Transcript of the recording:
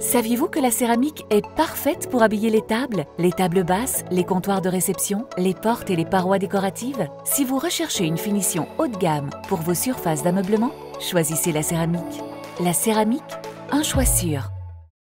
Saviez-vous que la céramique est parfaite pour habiller les tables, les tables basses, les comptoirs de réception, les portes et les parois décoratives? Si vous recherchez une finition haut de gamme pour vos surfaces d'ameublement, choisissez la céramique. La céramique, un choix sûr.